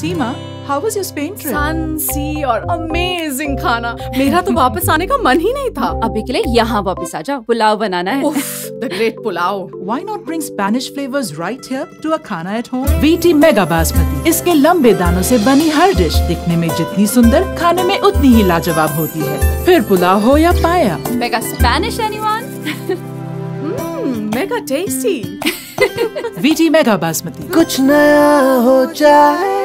Seema how was your Spain trip sun sea और amazing खाना। मेरा तो वापस आने का मन ही नहीं था। अभी के लिए यहाँ वापस आ जाओ। पुलाव बनाना है। The great pulao. Why not bring Spanish flavours right here to a khana at home VT mega basmati इसके लंबे दानों से बनी हर डिश दिखने में जितनी सुंदर खाने में उतनी ही लाजवाब होती है। फिर पुलाव हो या paella? Mega Spanish anyone mega tasty VT mega basmati कुछ नया हो जाए